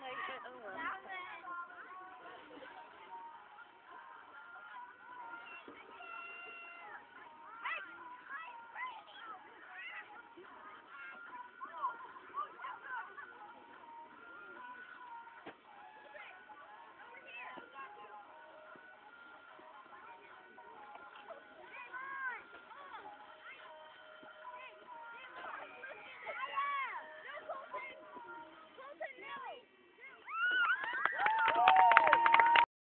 Hello.